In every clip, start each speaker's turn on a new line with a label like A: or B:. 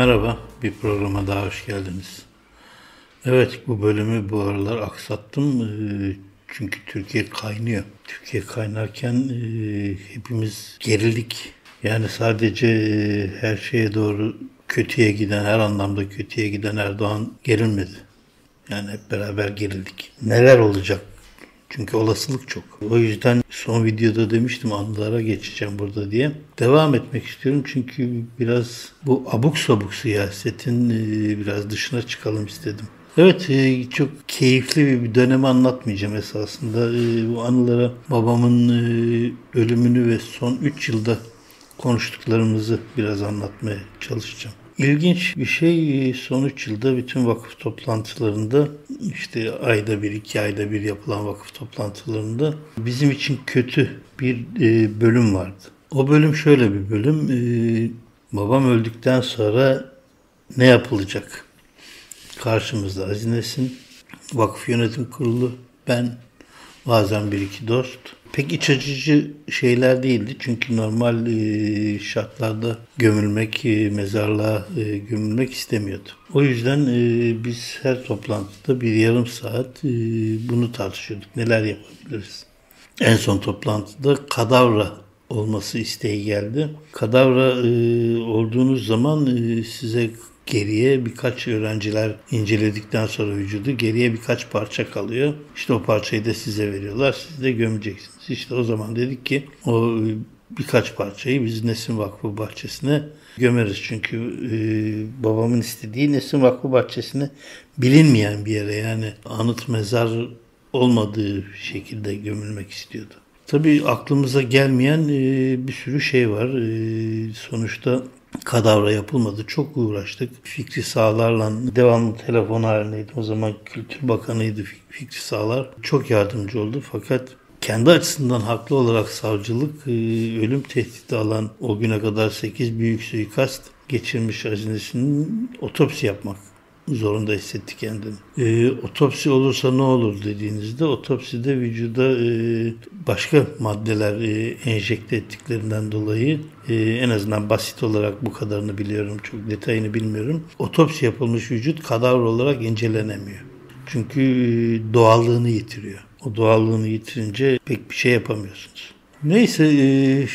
A: Merhaba, bir programa daha hoş geldiniz. Evet, bu bölümü bu aralar aksattım. Çünkü Türkiye kaynıyor. Türkiye kaynarken hepimiz gerildik. Yani sadece her şeye doğru kötüye giden, her anlamda kötüye giden Erdoğan gerilmedi. Yani hep beraber gerildik. Neler olacak? Çünkü olasılık çok. O yüzden son videoda demiştim anılara geçeceğim burada diye. Devam etmek istiyorum çünkü biraz bu abuk sabuk siyasetin e, biraz dışına çıkalım istedim. Evet e, çok keyifli bir dönemi anlatmayacağım esasında. E, bu anılara babamın ölümünü ve son 3 yılda konuştuklarımızı biraz anlatmaya çalışacağım. İlginç bir şey son 3 yılda bütün vakıf toplantılarında işte ayda bir iki ayda bir yapılan vakıf toplantılarında bizim için kötü bir e, bölüm vardı. O bölüm şöyle bir bölüm. E, babam öldükten sonra ne yapılacak? Karşımızda Aziz Nesin, Vakıf Yönetim Kurulu, ben, bazen bir iki dost pek iç açıcı şeyler değildi. Çünkü normal e, şartlarda gömülmek, e, mezarlığa e, gömülmek istemiyordu. O yüzden biz her toplantıda bir yarım saat bunu tartışıyorduk. Neler yapabiliriz? En son toplantıda kadavra olması isteği geldi. Kadavra olduğunuz zaman size geriye birkaç öğrenciler inceledikten sonra vücudu geriye birkaç parça kalıyor. İşte o parçayı da size veriyorlar. Siz de gömeceksiniz. İşte o zaman dedik ki o birkaç parçayı biz Nesin Vakfı bahçesine gömeriz. Çünkü e, babamın istediği Nesin Vakfı bahçesine bilinmeyen bir yere yani anıt mezar olmadığı şekilde gömülmek istiyordu. Tabii aklımıza gelmeyen e, bir sürü şey var. E, sonuçta kadavra yapılmadı. Çok uğraştık. Fikri Sağlar'la devamlı telefon halindeydi. O zaman Kültür Bakanı'ydı Fikri Sağlar. Çok yardımcı oldu fakat kendi açısından haklı olarak savcılık e, ölüm tehdidi alan o güne kadar 8 büyük suikast geçirmiş hazinesinin otopsi yapmak zorunda hissetti kendini. E, otopsi olursa ne olur dediğinizde otopside vücuda e, başka maddeler e, enjekte ettiklerinden dolayı e, en azından basit olarak bu kadarını biliyorum. Çok detayını bilmiyorum. Otopsi yapılmış vücut kadavra olarak incelenemiyor. Çünkü e, doğallığını yitiriyor. O doğallığını yitirince pek bir şey yapamıyorsunuz. Neyse e,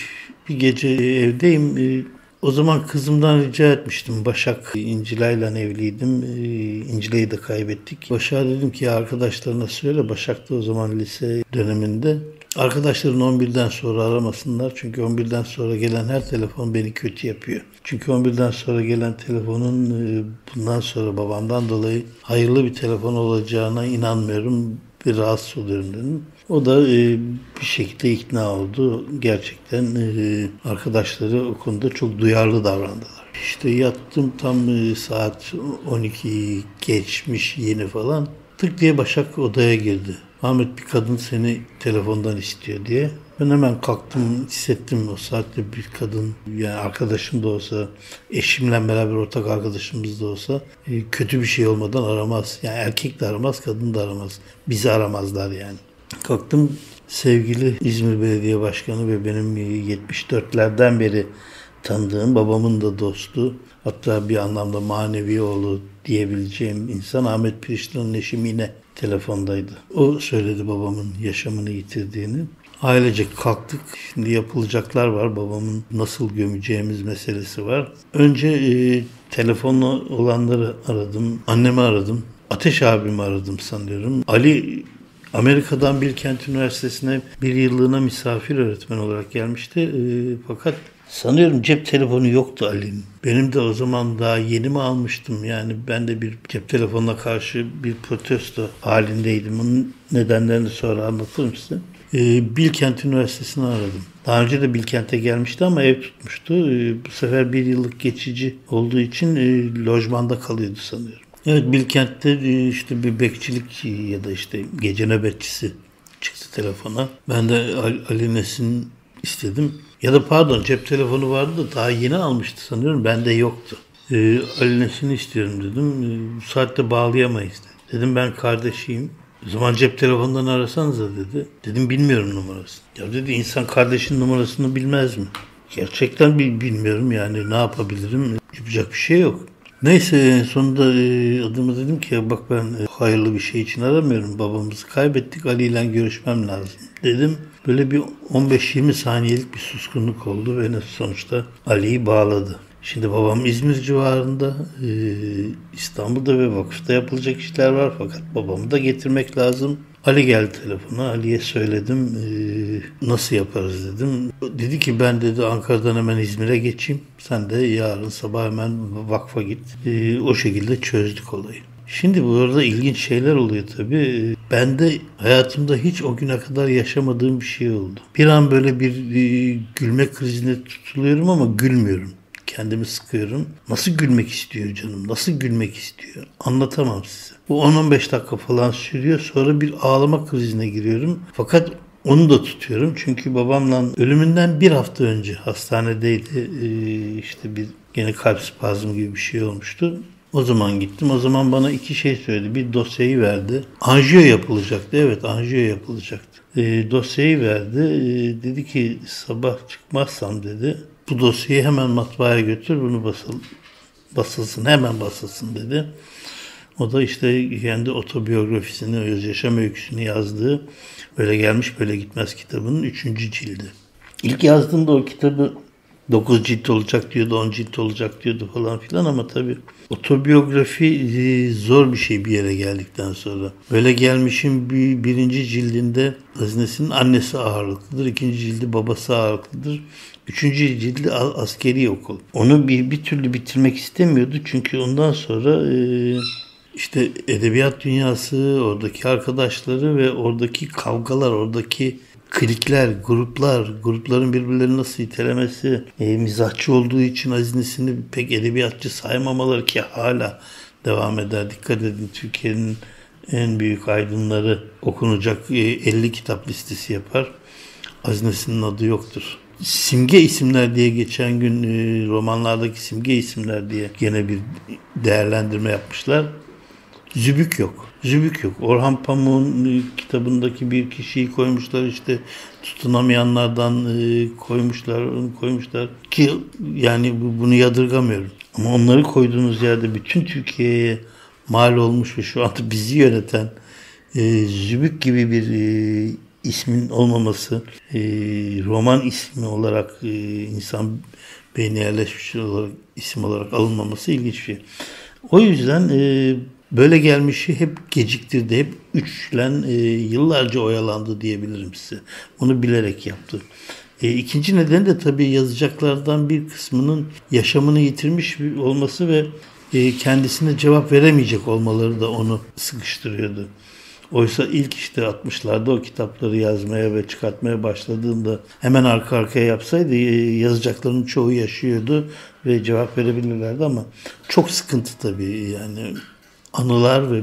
A: bir gece evdeyim. E, o zaman kızımdan rica etmiştim. Başak İncilay'la evliydim. Ee, İncilay'ı da kaybettik. Başak'a dedim ki arkadaşlarına söyle. Başak da o zaman lise döneminde. Arkadaşların 11'den sonra aramasınlar. Çünkü 11'den sonra gelen her telefon beni kötü yapıyor. Çünkü 11'den sonra gelen telefonun e, bundan sonra babamdan dolayı hayırlı bir telefon olacağına inanmıyorum. Bir rahatsız oluyorum dedim. O da e, bir şekilde ikna oldu. Gerçekten e, arkadaşları o konuda çok duyarlı davrandılar. İşte yattım tam e, saat 12 geçmiş yeni falan. Tık diye Başak odaya girdi. Ahmet bir kadın seni telefondan istiyor diye. Ben hemen kalktım, hissettim o saatte bir kadın, yani arkadaşım da olsa, eşimle beraber ortak arkadaşımız da olsa e, kötü bir şey olmadan aramaz. Yani erkek de aramaz, kadın da aramaz. Bizi aramazlar yani. Kalktım sevgili İzmir Belediye Başkanı ve benim 74'lerden beri tanıdığım babamın da dostu hatta bir anlamda manevi oğlu diyebileceğim insan Ahmet Pirişli'nin eşi Mine telefondaydı. O söyledi babamın yaşamını yitirdiğini. Ailece kalktık. Şimdi yapılacaklar var. Babamın nasıl gömeceğimiz meselesi var. Önce e, telefonla olanları aradım. Annemi aradım. Ateş abimi aradım sanıyorum. Ali Amerika'dan Bilkent Üniversitesi'ne bir yıllığına misafir öğretmen olarak gelmişti. E, fakat sanıyorum cep telefonu yoktu Ali'nin. Benim de o zaman daha yeni mi almıştım yani ben de bir cep telefonuna karşı bir protesto halindeydim. Bunun nedenlerini sonra anlatırım size. E, Bilkent Üniversitesi'ni aradım. Daha önce de Bilkent'e gelmişti ama ev tutmuştu. E, bu sefer bir yıllık geçici olduğu için e, lojmanda kalıyordu sanıyorum. Evet Bilkent'te e, işte bir bekçilik ya da işte gece nöbetçisi çıktı telefona. Ben de Ali Nesin istedim. Ya da pardon cep telefonu vardı da daha yeni almıştı sanıyorum. Bende yoktu. Ee, Ali Nesin'i istiyorum dedim. Ee, bu saatte bağlayamayız dedi. Dedim ben kardeşiyim. O zaman cep telefonundan arasanıza dedi. Dedim bilmiyorum numarasını. Ya dedi insan kardeşin numarasını bilmez mi? Gerçekten bilmiyorum yani ne yapabilirim. Yapacak bir şey yok. Neyse sonunda e, adımı dedim ki bak ben e, hayırlı bir şey için aramıyorum. Babamızı kaybettik. Ali ile görüşmem lazım dedim. Böyle bir 15-20 saniyelik bir suskunluk oldu ve sonuçta Ali'yi bağladı. Şimdi babam İzmir civarında, e, İstanbul'da ve vakıfta yapılacak işler var fakat babamı da getirmek lazım. Ali geldi telefona. Ali'ye söyledim. E, nasıl yaparız dedim. Dedi ki ben dedi Ankara'dan hemen İzmir'e geçeyim. Sen de yarın sabah hemen vakfa git. E, o şekilde çözdük olayı. Şimdi bu arada ilginç şeyler oluyor tabii. Ben de hayatımda hiç o güne kadar yaşamadığım bir şey oldu. Bir an böyle bir e, gülme krizine tutuluyorum ama gülmüyorum kendimi sıkıyorum. Nasıl gülmek istiyor canım? Nasıl gülmek istiyor? Anlatamam size. Bu 10-15 dakika falan sürüyor. Sonra bir ağlama krizine giriyorum. Fakat onu da tutuyorum. Çünkü babamla ölümünden bir hafta önce hastanedeydi. Ee, işte bir gene kalp spazmı gibi bir şey olmuştu. O zaman gittim. O zaman bana iki şey söyledi. Bir dosyayı verdi. Anjiyo yapılacaktı. Evet anjiyo yapılacaktı. E, dosyayı verdi. E, dedi ki sabah çıkmazsam dedi bu dosyayı hemen matbaaya götür bunu basıl, basılsın hemen basılsın dedi. O da işte kendi otobiyografisini, öz yaşam öyküsünü yazdığı Böyle Gelmiş Böyle Gitmez kitabının üçüncü cildi. İlk yazdığında o kitabı 9 cilt olacak diyordu, 10 cilt olacak diyordu falan filan ama tabii otobiyografi e, zor bir şey bir yere geldikten sonra. Böyle gelmişim bir, birinci cildinde Hazinesinin annesi ağırlıklıdır, ikinci cildi babası ağırlıklıdır. Üçüncü cildi askeri okul. Onu bir, bir türlü bitirmek istemiyordu çünkü ondan sonra e, işte edebiyat dünyası, oradaki arkadaşları ve oradaki kavgalar, oradaki klikler, gruplar, grupların birbirlerini nasıl itelemesi, e, mizahçı olduğu için Azinesini pek edebiyatçı saymamaları ki hala devam eder. Dikkat edin Türkiye'nin en büyük aydınları okunacak 50 e, kitap listesi yapar. Azinesinin adı yoktur. Simge isimler diye geçen gün e, romanlardaki simge isimler diye gene bir değerlendirme yapmışlar. Zübük yok. Zübük yok. Orhan Pamuk'un e, kitabındaki bir kişiyi koymuşlar işte tutunamayanlardan e, koymuşlar, koymuşlar ki yani bunu yadırgamıyorum. Ama onları koyduğunuz yerde bütün Türkiye'ye mal olmuş ve şu anda bizi yöneten e, Zübük gibi bir e, ismin olmaması, e, roman ismi olarak e, insan beyni yerleşmiş olarak isim olarak alınmaması ilginç bir şey. O yüzden e, böyle gelmişi hep geciktirdi, hep üçlen e, yıllarca oyalandı diyebilirim size. Bunu bilerek yaptı. E, ikinci neden de tabii yazacaklardan bir kısmının yaşamını yitirmiş olması ve e, kendisine cevap veremeyecek olmaları da onu sıkıştırıyordu. Oysa ilk işte 60'larda o kitapları yazmaya ve çıkartmaya başladığında hemen arka arkaya yapsaydı e, yazacaklarının çoğu yaşıyordu ve cevap verebilirlerdi ama çok sıkıntı tabii yani anılar ve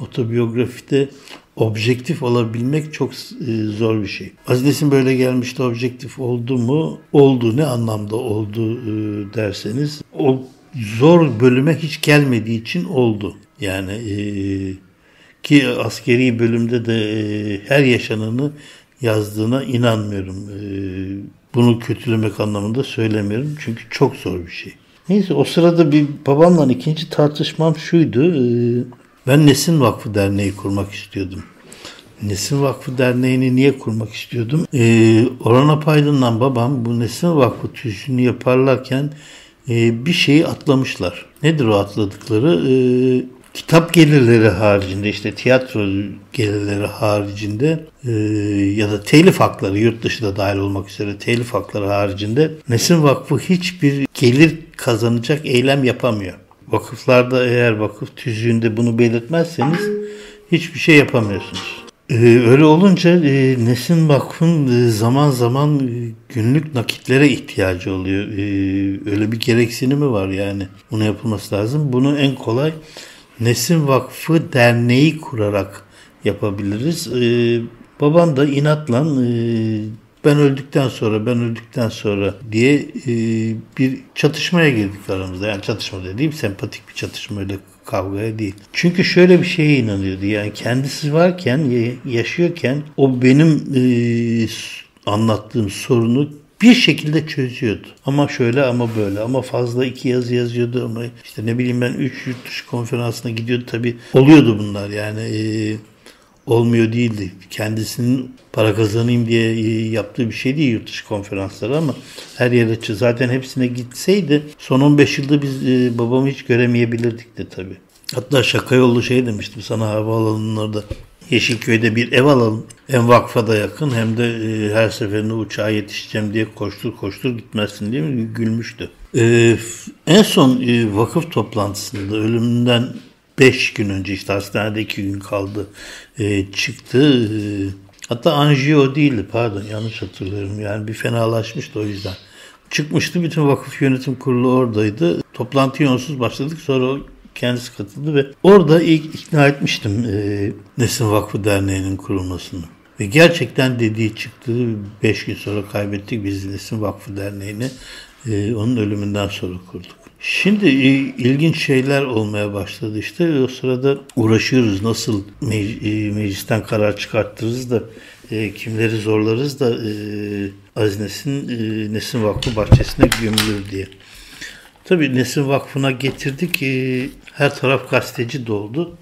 A: otobiyografide objektif olabilmek çok e, zor bir şey. Aziz böyle gelmişti objektif oldu mu? Oldu. Ne anlamda oldu e, derseniz o zor bölüme hiç gelmediği için oldu. Yani e, ki askeri bölümde de her yaşananı yazdığına inanmıyorum. Bunu kötülemek anlamında söylemiyorum. Çünkü çok zor bir şey. Neyse o sırada bir babamla ikinci tartışmam şuydu. Ee, ben Nesin Vakfı Derneği kurmak istiyordum. Nesin Vakfı Derneği'ni niye kurmak istiyordum? Ee, Orhan Apaydın'la babam bu Nesin Vakfı tüzüğünü yaparlarken e, bir şeyi atlamışlar. Nedir o atladıkları? Ee, kitap gelirleri haricinde işte tiyatro gelirleri haricinde e, ya da telif hakları yurt dışı da dahil olmak üzere telif hakları haricinde Nesin Vakfı hiçbir gelir kazanacak eylem yapamıyor. Vakıflarda eğer vakıf tüzüğünde bunu belirtmezseniz hiçbir şey yapamıyorsunuz. Ee, öyle olunca e, Nesin Vakfı'nın e, zaman zaman e, günlük nakitlere ihtiyacı oluyor. E, öyle bir gereksinimi var yani. Bunu yapılması lazım. Bunu en kolay Nesin Vakfı Derneği kurarak yapabiliriz. Ee, babam da inatla e, ben öldükten sonra ben öldükten sonra diye e, bir çatışmaya girdik aramızda. Yani çatışma dediğim sempatik bir çatışma öyle kavgaya değil. Çünkü şöyle bir şeye inanıyordu. Yani kendisi varken yaşıyorken o benim e, anlattığım sorunu bir şekilde çözüyordu. Ama şöyle ama böyle ama fazla iki yazı yazıyordu ama işte ne bileyim ben üç yurt dışı konferansına gidiyordu tabii oluyordu bunlar yani e, olmuyor değildi. Kendisinin para kazanayım diye e, yaptığı bir şey değil yurt dışı konferansları ama her yere zaten hepsine gitseydi son 15 yılda biz e, babamı hiç göremeyebilirdik de tabii. Hatta şaka yollu şey demiştim sana havaalanının orada Yeşilköy'de bir ev alalım. Hem vakfa da yakın hem de e, her seferinde uçağa yetişeceğim diye koştur koştur gitmezsin diye mi gülmüştü. E, en son e, vakıf toplantısında ölümünden 5 gün önce işte hastanede 2 gün kaldı e, çıktı. E, hatta anjiyo değildi pardon yanlış hatırlıyorum yani bir fenalaşmıştı o yüzden. Çıkmıştı bütün vakıf yönetim kurulu oradaydı. Toplantı onsuz başladık sonra kendisi katıldı ve orada ilk ikna etmiştim e, Nesin Vakfı Derneği'nin kurulmasını. Ve gerçekten dediği çıktı. Beş gün sonra kaybettik biz Nesin Vakfı Derneği'ni. E, onun ölümünden sonra kurduk. Şimdi e, ilginç şeyler olmaya başladı işte. O sırada uğraşıyoruz nasıl me- e, meclisten karar çıkarttırırız da e, kimleri zorlarız da e, Aziz Nesin, e, Nesin Vakfı bahçesine gömülür diye. Tabii Nesin Vakfı'na getirdik. E, her taraf gazeteci doldu.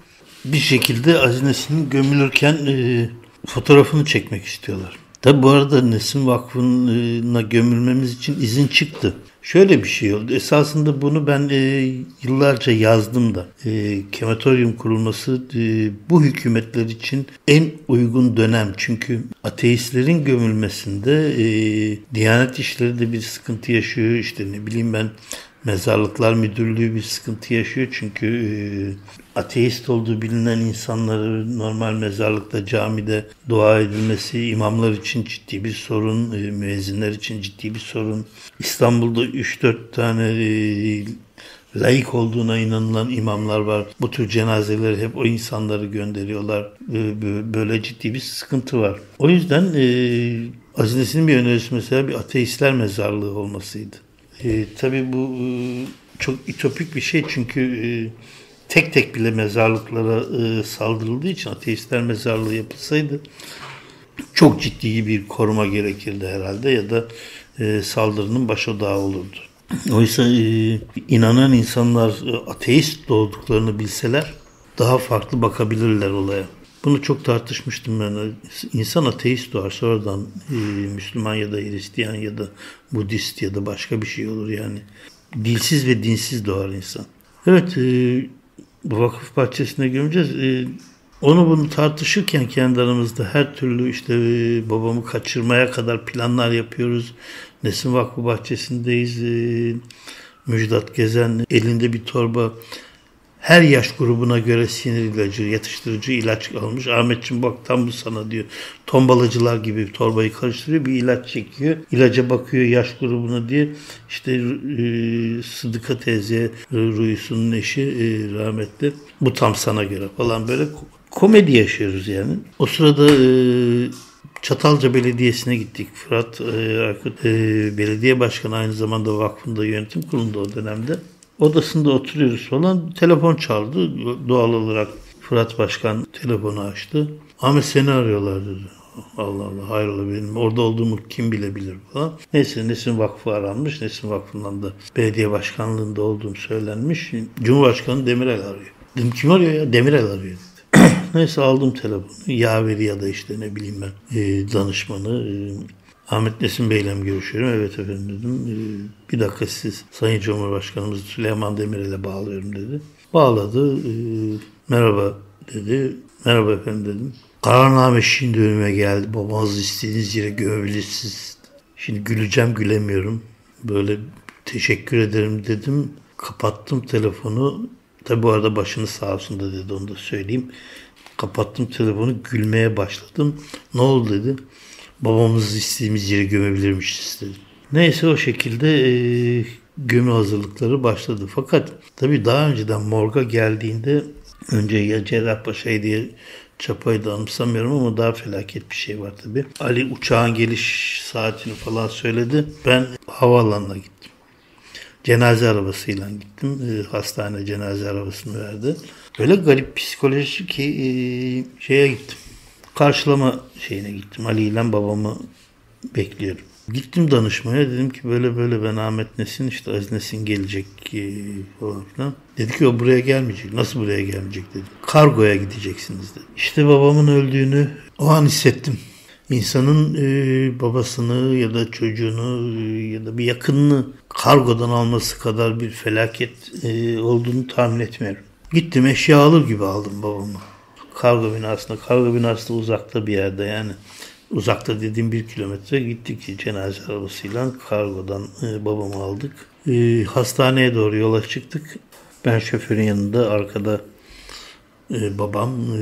A: Bir şekilde Aziz Nesin'in gömülürken e, fotoğrafını çekmek istiyorlar. Tabi bu arada Nesin Vakfı'na gömülmemiz için izin çıktı. Şöyle bir şey oldu. Esasında bunu ben e, yıllarca yazdım da. E, kematoryum kurulması e, bu hükümetler için en uygun dönem. Çünkü ateistlerin gömülmesinde e, Diyanet İşleri de bir sıkıntı yaşıyor. İşte ne bileyim ben Mezarlıklar Müdürlüğü bir sıkıntı yaşıyor çünkü e, ateist olduğu bilinen insanları normal mezarlıkta camide dua edilmesi imamlar için ciddi bir sorun, e, müezzinler için ciddi bir sorun. İstanbul'da 3-4 tane e, layık olduğuna inanılan imamlar var. Bu tür cenazeleri hep o insanları gönderiyorlar. Böyle ciddi bir sıkıntı var. O yüzden Azines'in bir önerisi mesela bir ateistler mezarlığı olmasıydı. E, tabii bu e, çok ütopik bir şey çünkü e, tek tek bile mezarlıklara e, saldırıldığı için ateistler mezarlığı yapılsaydı çok ciddi bir koruma gerekirdi herhalde ya da e, saldırının baş odağı olurdu. Oysa e, inanan insanlar e, ateist olduklarını bilseler daha farklı bakabilirler olaya. Bunu çok tartışmıştım ben. İnsan ateist doğar sonradan e, Müslüman ya da Hristiyan ya da Budist ya da başka bir şey olur yani. Dilsiz ve dinsiz doğar insan. Evet e, bu vakıf bahçesine gömeceğiz. E, onu bunu tartışırken kendi aramızda her türlü işte babamı kaçırmaya kadar planlar yapıyoruz. Nesin Vakfı bahçesindeyiz. Müjdat Gezen elinde bir torba her yaş grubuna göre sinir ilacı, yatıştırıcı ilaç almış. Ahmetciğim bak tam bu sana diyor. Tombalacılar gibi torbayı karıştırıyor. Bir ilaç çekiyor. İlaca bakıyor yaş grubuna diye. İşte e, Sıdıka teyze Ruyusu'nun eşi e, rahmetli. Bu tam sana göre falan böyle komedi yaşıyoruz yani. O sırada e, Çatalca Belediyesi'ne gittik. Fırat e, e, belediye başkanı aynı zamanda vakfında yönetim kurulunda o dönemde odasında oturuyoruz falan. Telefon çaldı. Doğal olarak Fırat Başkan telefonu açtı. Ahmet seni arıyorlar dedi. Allah Allah hayrola benim orada olduğumu kim bilebilir falan. Neyse Nesin Vakfı aranmış. Nesin Vakfı'ndan da belediye başkanlığında olduğum söylenmiş. Cumhurbaşkanı Demirel arıyor. Dedim kim arıyor ya? Demirel arıyor dedi. Neyse aldım telefonu. Yaveri ya da işte ne bileyim ben e, danışmanı. E, Ahmet Nesin Bey'le mi görüşüyorum? Evet efendim dedim. Ee, bir dakika siz Sayın Cumhurbaşkanımız Süleyman Demirel'e bağlıyorum dedi. Bağladı. Ee, merhaba dedi. Merhaba efendim dedim. Kararname şimdi önüme geldi. Babanız istediğiniz yere gömebilirsiniz. Şimdi güleceğim gülemiyorum. Böyle teşekkür ederim dedim. Kapattım telefonu. Tabi bu arada başını sağ olsun da dedi onu da söyleyeyim. Kapattım telefonu gülmeye başladım. Ne oldu dedi babamız istediğimiz yere gömebilirmiş istedim. Neyse o şekilde e, gömü hazırlıkları başladı. Fakat tabii daha önceden morga geldiğinde önce ya Cerrahpaşa'yı diye çapayı da anımsamıyorum ama daha felaket bir şey var tabii. Ali uçağın geliş saatini falan söyledi. Ben havaalanına gittim. Cenaze arabasıyla gittim. E, hastane cenaze arabasını verdi. Öyle garip psikoloji ki e, şeye gittim karşılama şeyine gittim. Ali ile babamı bekliyorum. Gittim danışmaya dedim ki böyle böyle ben Ahmet Nesin işte Aziz Nesin gelecek e, falan filan. Dedi ki o buraya gelmeyecek. Nasıl buraya gelmeyecek dedim. Kargoya gideceksiniz dedi. İşte babamın öldüğünü o an hissettim. İnsanın e, babasını ya da çocuğunu e, ya da bir yakınını kargodan alması kadar bir felaket e, olduğunu tahmin etmiyorum. Gittim eşya alır gibi aldım babamı. Kargo binasında. Kargo binası da uzakta bir yerde yani. Uzakta dediğim bir kilometre gittik cenaze arabasıyla kargodan e, babamı aldık. E, hastaneye doğru yola çıktık. Ben şoförün yanında arkada e, babam e,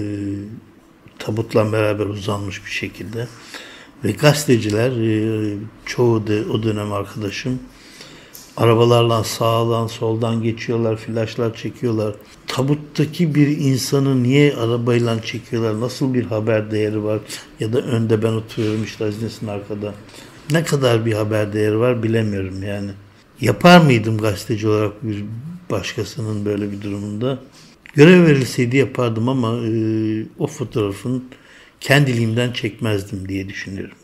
A: tabutla beraber uzanmış bir şekilde. Ve gazeteciler e, çoğu da o dönem arkadaşım arabalarla sağdan soldan geçiyorlar, flaşlar çekiyorlar. Tabuttaki bir insanı niye arabayla çekiyorlar? Nasıl bir haber değeri var? Ya da önde ben oturuyorum işte Azines'in arkada. Ne kadar bir haber değeri var bilemiyorum yani. Yapar mıydım gazeteci olarak bir başkasının böyle bir durumunda? Görev verilseydi yapardım ama e, o fotoğrafın kendiliğimden çekmezdim diye düşünüyorum.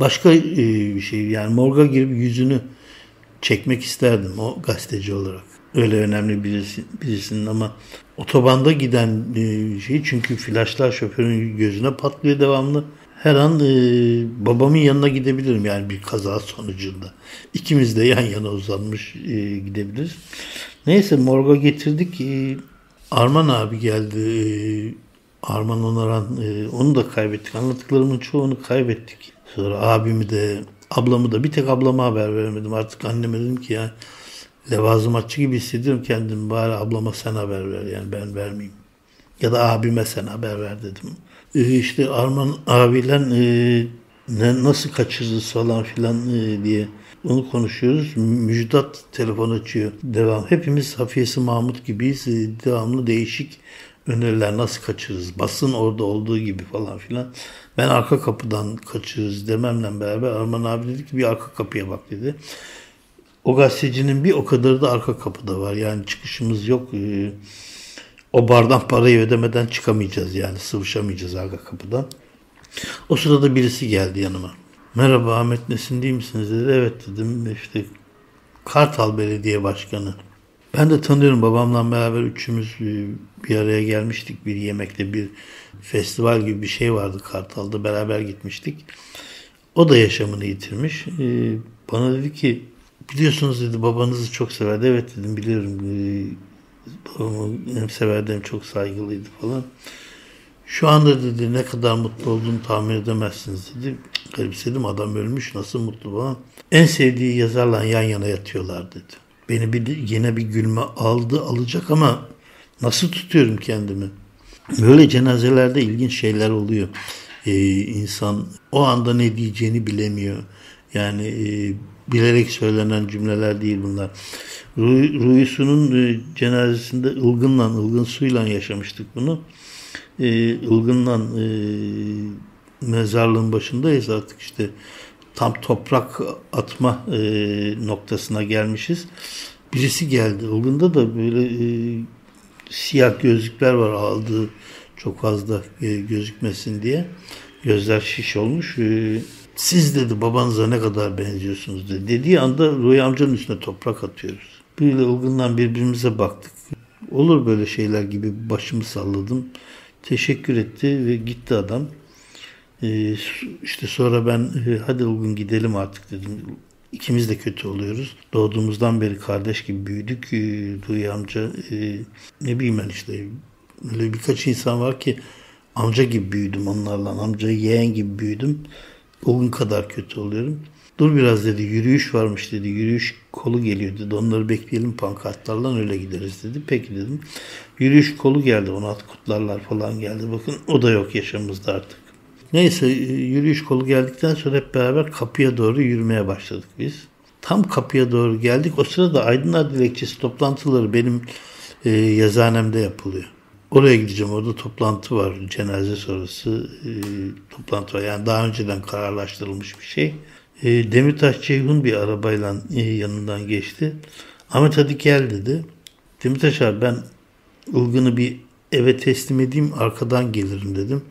A: Başka e, bir şey yani morga girip yüzünü çekmek isterdim o gazeteci olarak. Öyle önemli birisi, birisinin ama otobanda giden e, şey çünkü flaşlar şoförün gözüne patlıyor devamlı. Her an e, babamın yanına gidebilirim yani bir kaza sonucunda. İkimiz de yan yana uzanmış e, gidebiliriz. Neyse morga getirdik. E, Arman abi geldi. E, Arman Onaran e, onu da kaybettik. Anlattıklarımın çoğunu kaybettik. Sonra abimi de ablamı da bir tek ablama haber veremedim. Artık anneme dedim ki ya levazımatçı gibi hissediyorum kendimi. Bari ablama sen haber ver yani ben vermeyeyim. Ya da abime sen haber ver dedim. E, işte Arman abiyle e, nasıl kaçırırız falan filan e, diye onu konuşuyoruz. Müjdat telefon açıyor. Devam. Hepimiz Hafiyesi Mahmut gibiyiz. E, devamlı değişik öneriler nasıl kaçırırız? Basın orada olduğu gibi falan filan. Ben arka kapıdan kaçırırız dememle beraber Arman abi dedi ki bir arka kapıya bak dedi. O gazetecinin bir o kadarı da arka kapıda var. Yani çıkışımız yok. Ee, o bardan parayı ödemeden çıkamayacağız yani sıvışamayacağız arka kapıdan. O sırada birisi geldi yanıma. Merhaba Ahmet Nesin değil misiniz dedi. Evet dedim işte Kartal Belediye Başkanı. Ben de tanıyorum babamla beraber üçümüz e, bir araya gelmiştik bir yemekte bir festival gibi bir şey vardı Kartal'da beraber gitmiştik. O da yaşamını yitirmiş. E, bana dedi ki biliyorsunuz dedi babanızı çok severdi. Evet dedim biliyorum. E, babamı hem severdi hem çok saygılıydı falan. Şu anda dedi ne kadar mutlu olduğunu tahmin edemezsiniz dedi. Garipsedim adam ölmüş nasıl mutlu falan. En sevdiği yazarla yan yana yatıyorlar dedi. Beni bir, yine bir gülme aldı alacak ama nasıl tutuyorum kendimi? Böyle cenazelerde ilginç şeyler oluyor. Ee, insan o anda ne diyeceğini bilemiyor. Yani e, bilerek söylenen cümleler değil bunlar. Ruyusu'nun e, cenazesinde ılgınla, ılgın suyla yaşamıştık bunu. E, ılgınla e, mezarlığın başındayız artık işte tam toprak atma e, noktasına gelmişiz. Birisi geldi. Ilgın'da da böyle e, siyah gözlükler var aldığı çok fazla e, gözükmesin diye. Gözler şiş olmuş. E, siz dedi babanıza ne kadar benziyorsunuz dedi. Dediği anda Rüya amcanın üstüne toprak atıyoruz. Böyle Ilgın'dan birbirimize baktık. Olur böyle şeyler gibi başımı salladım. Teşekkür etti ve gitti adam. Ee, işte sonra ben e, hadi Ulgun gidelim artık dedim. İkimiz de kötü oluyoruz. Doğduğumuzdan beri kardeş gibi büyüdük. Ee, Duy amca e, ne bileyim ben işte öyle birkaç insan var ki amca gibi büyüdüm onlarla. Amca yeğen gibi büyüdüm. Ulgun kadar kötü oluyorum. Dur biraz dedi yürüyüş varmış dedi. Yürüyüş kolu geliyor dedi. Onları bekleyelim pankartlarla öyle gideriz dedi. Peki dedim. Yürüyüş kolu geldi. Onat kutlarlar falan geldi. Bakın o da yok yaşamımızda artık. Neyse e, yürüyüş kolu geldikten sonra hep beraber kapıya doğru yürümeye başladık biz. Tam kapıya doğru geldik. O sırada Aydınlar Dilekçesi toplantıları benim e, yazanemde yapılıyor. Oraya gideceğim. Orada toplantı var. Cenaze sonrası e, toplantı var. Yani daha önceden kararlaştırılmış bir şey. E, Demirtaş Ceyhun bir arabayla e, yanından geçti. Ahmet hadi gel dedi. Demirtaş abi ben Ilgın'ı bir eve teslim edeyim arkadan gelirim dedim.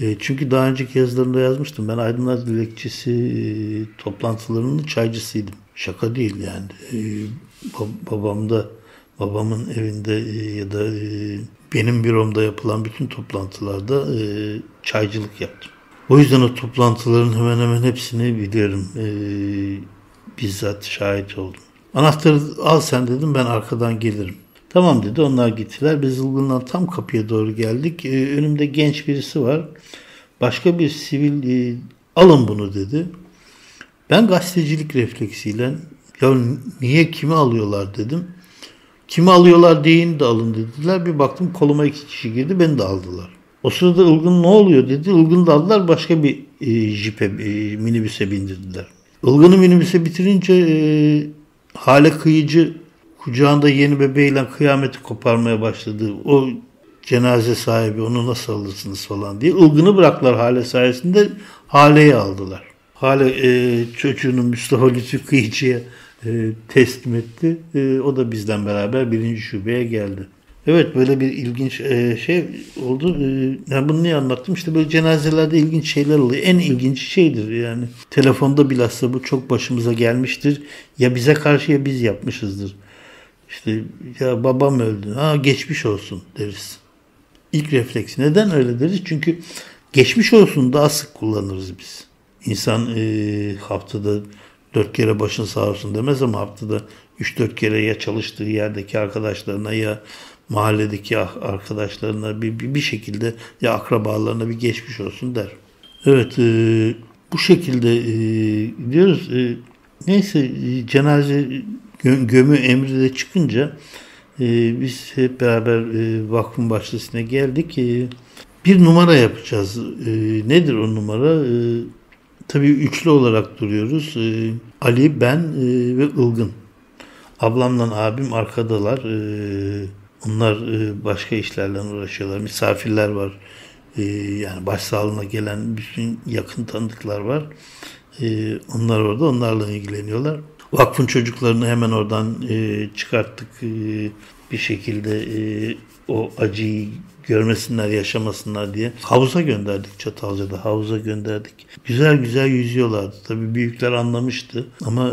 A: E, çünkü daha önceki yazılarımda yazmıştım. Ben Aydınlar Dilekçisi e, toplantılarının çaycısıydım. Şaka değil yani. E, babam da babamın evinde ya da e, benim büromda yapılan bütün toplantılarda e, çaycılık yaptım. O yüzden o toplantıların hemen hemen hepsini biliyorum. Bizzat şahit oldum. Anahtarı al sen dedim ben arkadan gelirim. Tamam dedi onlar gittiler. Biz Ilgın'dan tam kapıya doğru geldik. Ee, önümde genç birisi var. Başka bir sivil e, alın bunu dedi. Ben gazetecilik refleksiyle ya niye kimi alıyorlar dedim. Kimi alıyorlar deyin de alın dediler. Bir baktım koluma iki kişi girdi beni de aldılar. O sırada Ilgın ne oluyor dedi. Ilgın da aldılar başka bir e, jipe, e, minibüse bindirdiler. Ilgın'ı minibüse bitirince e, Hale Kıyıcı kucağında yeni bebeğiyle kıyameti koparmaya başladı. O cenaze sahibi onu nasıl alırsınız falan diye. Ilgın'ı bıraktılar Hale sayesinde Hale'yi aldılar. Hale e, çocuğunu Mustafa Lütfü Kıyıcı'ya e, teslim etti. E, o da bizden beraber birinci şubeye geldi. Evet böyle bir ilginç e, şey oldu. E, yani bunu niye anlattım? İşte böyle cenazelerde ilginç şeyler oluyor. En ilginç şeydir yani. Telefonda bilhassa bu çok başımıza gelmiştir. Ya bize karşı ya biz yapmışızdır. İşte ya babam öldü. Ha geçmiş olsun deriz. İlk refleks. Neden öyle deriz? Çünkü geçmiş olsun daha sık kullanırız biz. İnsan e, haftada dört kere başın sağ olsun demez ama haftada üç dört kere ya çalıştığı yerdeki arkadaşlarına ya mahalledeki arkadaşlarına bir, bir, bir şekilde ya akrabalarına bir geçmiş olsun der. Evet e, bu şekilde e, diyoruz. E, neyse cenaze gö, gömü emri de çıkınca e, biz hep beraber e, vakfın başlısına geldik. E, bir numara yapacağız. E, nedir o numara? E, tabii üçlü olarak duruyoruz. E, Ali, ben e, ve Ilgın. Ablamla abim arkadalar. E, onlar e, başka işlerle uğraşıyorlar. Misafirler var. E, yani başsağlığına gelen bütün yakın tanıdıklar var. E, onlar orada onlarla ilgileniyorlar. Vakfın çocuklarını hemen oradan çıkarttık. Bir şekilde o acıyı görmesinler, yaşamasınlar diye havuza gönderdik Çatalca'da. Havuza gönderdik. Güzel güzel yüzüyorlardı. Tabii büyükler anlamıştı ama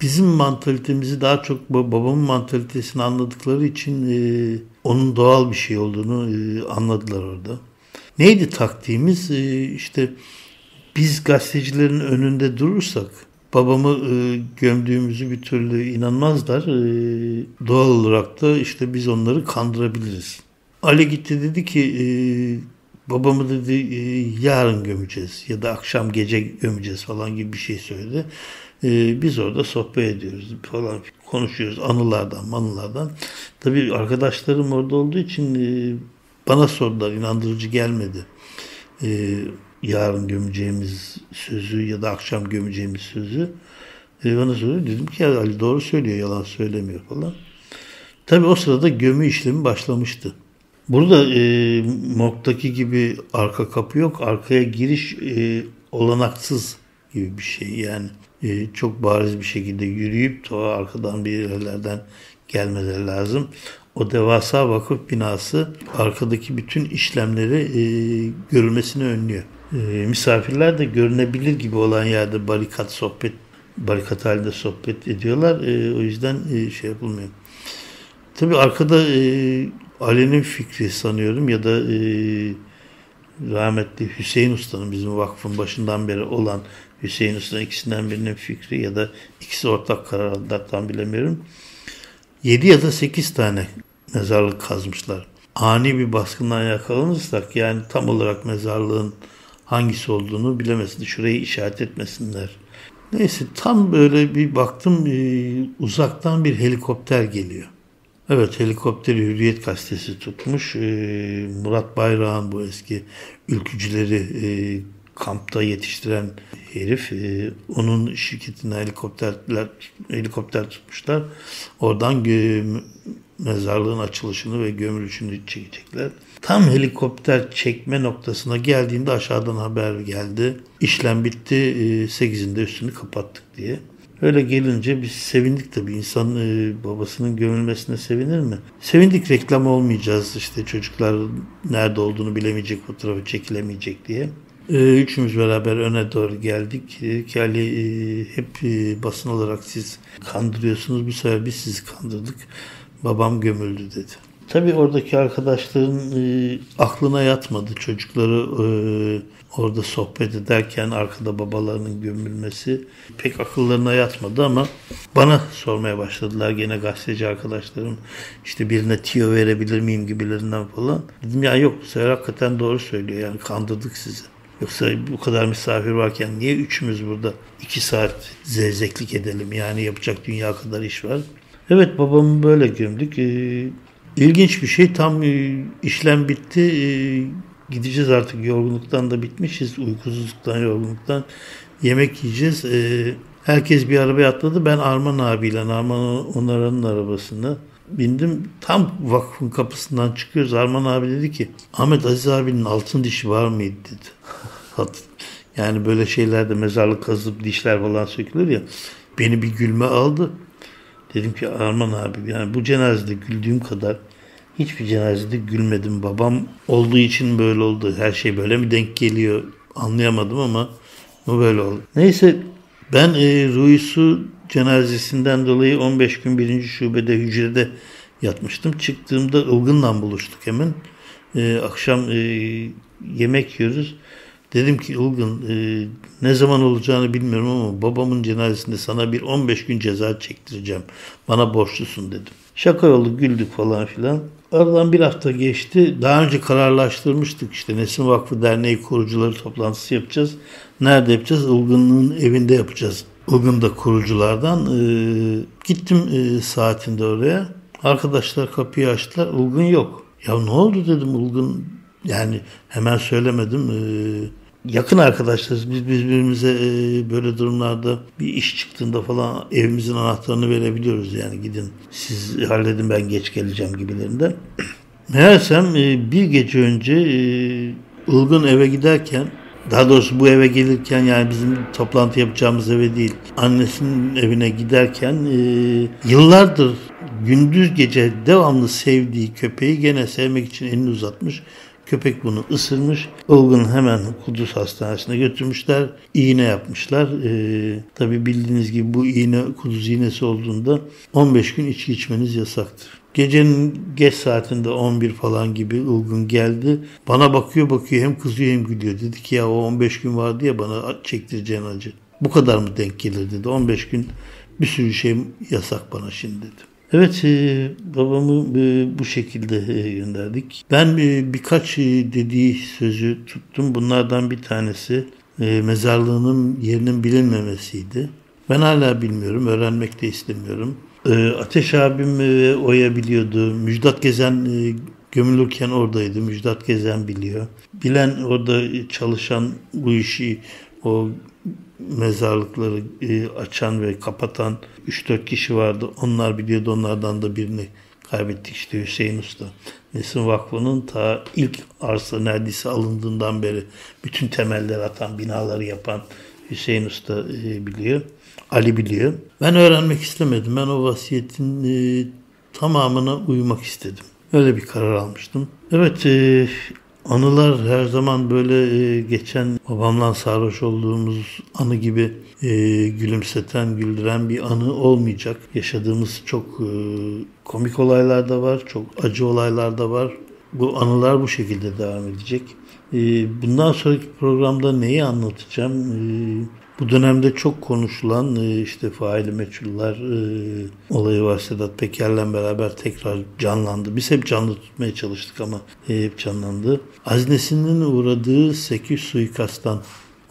A: bizim mantalitemizi daha çok babamın mantalitesini anladıkları için e, onun doğal bir şey olduğunu e, anladılar orada. Neydi taktiğimiz? E, işte biz gazetecilerin önünde durursak babamı e, gömdüğümüzü bir türlü inanmazlar. E, doğal olarak da işte biz onları kandırabiliriz. Ali gitti dedi ki e, babamı dedi e, yarın gömeceğiz ya da akşam gece gömeceğiz falan gibi bir şey söyledi. Ee, biz orada sohbet ediyoruz falan konuşuyoruz anılardan manılardan. Tabii arkadaşlarım orada olduğu için e, bana sordular inandırıcı gelmedi. E, yarın gömeceğimiz sözü ya da akşam gömeceğimiz sözü. E, bana söyledi. Dedim ki Ali doğru söylüyor yalan söylemiyor falan. Tabii o sırada gömü işlemi başlamıştı. Burada e, morgdaki gibi arka kapı yok. Arkaya giriş e, olanaksız gibi bir şey. Yani e, çok bariz bir şekilde yürüyüp ta arkadan bir yerlerden gelmeleri lazım. O devasa vakıf binası arkadaki bütün işlemleri e, görülmesini önlüyor. E, misafirler de görünebilir gibi olan yerde barikat sohbet barikat halinde sohbet ediyorlar. E, o yüzden e, şey yapılmıyor. Tabii arkada e, Ali'nin fikri sanıyorum ya da e, rahmetli Hüseyin Usta'nın bizim vakfın başından beri olan Hüseyin Usta ikisinden birinin fikri ya da ikisi ortak karar bilemiyorum. 7 ya da 8 tane mezarlık kazmışlar. Ani bir baskından yakalanırsak yani tam olarak mezarlığın hangisi olduğunu bilemesin. Şurayı işaret etmesinler. Neyse tam böyle bir baktım e, uzaktan bir helikopter geliyor. Evet helikopteri Hürriyet gazetesi tutmuş. E, Murat Bayrağ'ın bu eski ülkücüleri e, kampta yetiştiren herif e, onun şirketine helikopterler helikopter tutmuşlar. Oradan mezarlığın açılışını ve gömülüşünü çekecekler. Tam helikopter çekme noktasına geldiğinde aşağıdan haber geldi. İşlem bitti. E, 8'inde üstünü kapattık diye. Öyle gelince biz sevindik tabii. İnsan e, babasının gömülmesine sevinir mi? Sevindik reklam olmayacağız işte çocuklar nerede olduğunu bilemeyecek, fotoğrafı çekilemeyecek diye. E, üçümüz beraber öne doğru geldik. Yani e, hep e, basın olarak siz kandırıyorsunuz. Bu sefer biz sizi kandırdık. Babam gömüldü dedi. Tabii oradaki arkadaşların e, aklına yatmadı. Çocukları e, orada sohbet ederken arkada babalarının gömülmesi pek akıllarına yatmadı ama bana sormaya başladılar gene gazeteci arkadaşlarım. işte birine tiyo verebilir miyim gibilerinden falan. Dedim ya yok Seher hakikaten doğru söylüyor yani kandırdık sizi. Yoksa bu kadar misafir varken niye üçümüz burada iki saat zevzeklik edelim yani yapacak dünya kadar iş var. Evet babamı böyle gömdük. Ee, İlginç bir şey. Tam e, işlem bitti. E, gideceğiz artık. Yorgunluktan da bitmişiz. Uykusuzluktan, yorgunluktan. Yemek yiyeceğiz. E, herkes bir arabaya atladı. Ben Arman abiyle, Arman onların arabasına bindim. Tam vakfın kapısından çıkıyoruz. Arman abi dedi ki Ahmet Aziz abinin altın dişi var mıydı dedi. yani böyle şeylerde mezarlık kazıp dişler falan sökülür ya. Beni bir gülme aldı. Dedim ki Arman abi yani bu cenazede güldüğüm kadar hiçbir cenazede gülmedim. Babam olduğu için böyle oldu. Her şey böyle mi denk geliyor anlayamadım ama bu böyle oldu. Neyse ben e, Ruisu cenazesinden dolayı 15 gün birinci şubede hücrede yatmıştım. Çıktığımda Ilgın'la buluştuk hemen. E, akşam e, yemek yiyoruz. Dedim ki Ilgın e, ne zaman olacağını bilmiyorum ama babamın cenazesinde sana bir 15 gün ceza çektireceğim. Bana borçlusun dedim. Şaka oldu güldük falan filan. Aradan bir hafta geçti. Daha önce kararlaştırmıştık işte Nesin Vakfı Derneği kurucuları toplantısı yapacağız. Nerede yapacağız? Ilgın'ın evinde yapacağız. Ilgın da kuruculardan. E, gittim e, saatinde oraya. Arkadaşlar kapıyı açtılar. Ilgın yok. Ya ne oldu dedim Ilgın yani hemen söylemedim. Ee, yakın arkadaşlarız. Biz birbirimize e, böyle durumlarda bir iş çıktığında falan evimizin anahtarını verebiliyoruz. Yani gidin siz halledin ben geç geleceğim gibilerinden. Meğersem e, bir gece önce e, Ilgın eve giderken daha doğrusu bu eve gelirken yani bizim toplantı yapacağımız eve değil annesinin evine giderken e, yıllardır gündüz gece devamlı sevdiği köpeği gene sevmek için elini uzatmış Köpek bunu ısırmış. Olgun hemen Kudüs Hastanesi'ne götürmüşler. İğne yapmışlar. Ee, Tabi bildiğiniz gibi bu iğne Kudüs iğnesi olduğunda 15 gün içki içmeniz yasaktır. Gecenin geç saatinde 11 falan gibi Ilgın geldi. Bana bakıyor bakıyor hem kızıyor hem gülüyor. Dedi ki ya o 15 gün vardı ya bana çektireceğin acı. Bu kadar mı denk gelir dedi. 15 gün bir sürü şey yasak bana şimdi dedi. Evet e, babamı e, bu şekilde e, gönderdik. Ben birkaç dediği sözü tuttum. Bunlardan bir tanesi mezarlığının yerinin bilinmemesiydi. Ben hala bilmiyorum, öğrenmek de istemiyorum. Ateş abim ve Oya biliyordu. Müjdat Gezen gömülürken oradaydı. Müjdat Gezen biliyor. Bilen orada çalışan bu işi o mezarlıkları e, açan ve kapatan 3-4 kişi vardı. Onlar biliyordu. Onlardan da birini kaybettik işte Hüseyin Usta. Nesin Vakfı'nın ta ilk arsa neredeyse alındığından beri bütün temeller atan, binaları yapan Hüseyin Usta e, biliyor. Ali biliyor. Ben öğrenmek istemedim. Ben o vasiyetin e, tamamına uymak istedim. Öyle bir karar almıştım. Evet, Anılar her zaman böyle e, geçen babamla sarhoş olduğumuz anı gibi e, gülümseten, güldüren bir anı olmayacak. Yaşadığımız çok e, komik olaylar da var, çok acı olaylar da var. Bu anılar bu şekilde devam edecek. bundan sonraki programda neyi anlatacağım? Bu dönemde çok konuşulan e, işte faili meçhuller e, olayı var Sedat Peker'le beraber tekrar canlandı. Biz hep canlı tutmaya çalıştık ama hep canlandı. Aznesinin uğradığı 8 suikasttan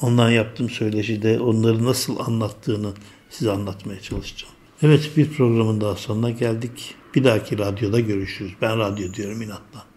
A: ondan yaptığım söyleşide onları nasıl anlattığını size anlatmaya çalışacağım. Evet bir programın daha sonuna geldik. Bir dahaki radyoda görüşürüz. Ben radyo diyorum inatla.